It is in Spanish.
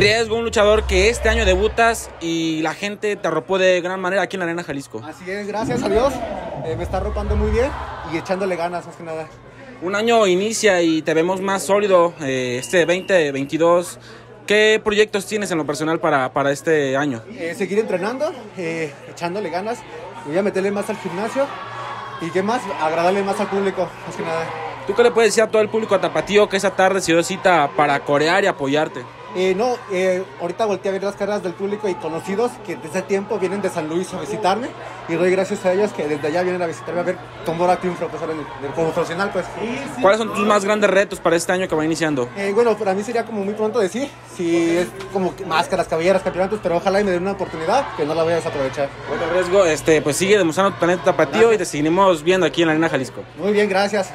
Riesgo, un luchador que este año debutas y la gente te arropó de gran manera aquí en la Arena Jalisco. Así es, gracias a Dios. eh, me está arropando muy bien y echándole ganas más que nada. Un año inicia y te vemos más sólido eh, este 2022. ¿Qué proyectos tienes en lo personal para, para este año? Eh, seguir entrenando, eh, echándole ganas. Voy a meterle más al gimnasio y qué más, agradarle más al público, más que nada. ¿Tú qué le puedes decir a todo el público a Tapatío que esa tarde se dio cita para corear y apoyarte? Eh, no, eh, ahorita volteé a ver las caras del público y conocidos que desde tiempo vienen de San Luis a visitarme y doy gracias a ellos que desde allá vienen a visitarme a ver ahora triunfo pues, ahora en el- como profesional. Pues. ¿Cuáles son tus más grandes retos para este año que va iniciando? Eh, bueno, para mí sería como muy pronto decir si es como que máscaras, cabelleras, campeonatos, pero ojalá y me den una oportunidad que no la voy a desaprovechar. Bueno, Riesgo, este, pues sigue demostrando tu talento Tapatío y te seguiremos viendo aquí en la Arena Jalisco. Muy bien, gracias.